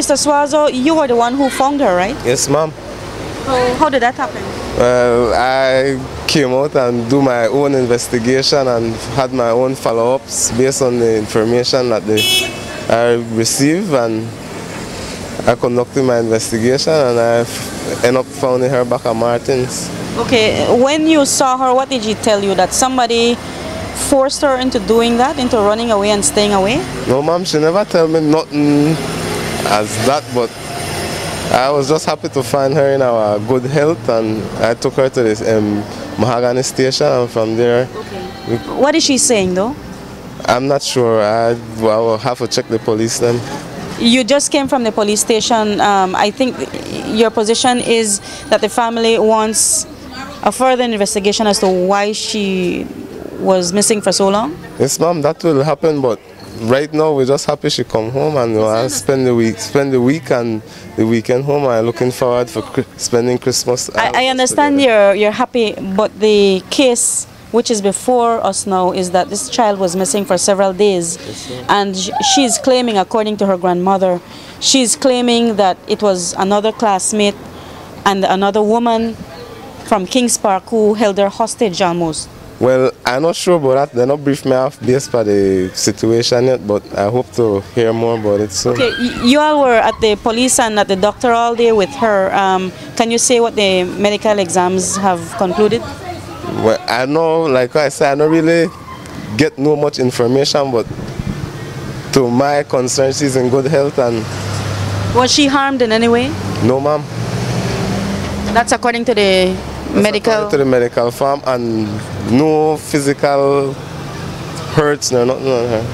Mr. Swazo, you were the one who found her, right? Yes, ma'am. So how did that happen? Well, I came out and do my own investigation and had my own follow-ups based on the information that they, I received and I conducted my investigation and I ended up finding her back at Martin's. Okay, when you saw her, what did she tell you? That somebody forced her into doing that, into running away and staying away? No, ma'am, she never told me nothing as that, but I was just happy to find her in our good health and I took her to this um, Mahogany station and from there, What is she saying though? I'm not sure. I, well, I will have to check the police then. You just came from the police station. Um, I think your position is that the family wants a further investigation as to why she was missing for so long. Yes, ma'am, that will happen, but right now we're just happy she come home and uh, you know, I spend the week, spend the week and the weekend home. I'm looking forward for spending Christmas. I, I understand you're you're happy, but the case which is before us now is that this child was missing for several days, and sh- she's claiming, according to her grandmother, she's claiming that it was another classmate and another woman from Kings Park who held her hostage almost. Well, I'm not sure about that. They're not brief me off based by the situation yet, but I hope to hear more about it soon. Okay, you all were at the police and at the doctor all day with her. Um, can you say what the medical exams have concluded? Well, I know, like I said, I don't really get no much information, but to my concern, she's in good health and Was she harmed in any way? no, ma'am. That's according to the medical. To the medical farm and no physical hurts, no nothing on her.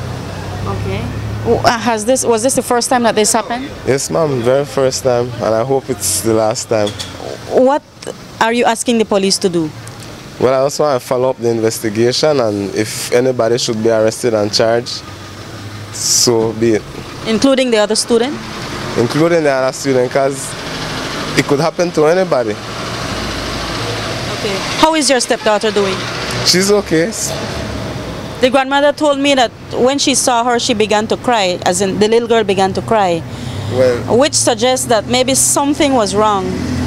Okay. Uh, Has this was this the first time that this happened? Yes, ma'am, very first time, and I hope it's the last time. What are you asking the police to do? Well, I also want to follow up the investigation, and if anybody should be arrested and charged, so be it, Including the other student? including the other student, because it could happen to anybody. Okay. How is your stepdaughter doing? She's okay. The grandmother told me that when she saw her, she began to cry, as in the little girl began to cry, Well, which suggests that maybe something was wrong.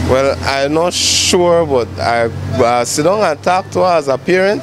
well, I'm not sure, but I uh, sit down and talk to her as a parent,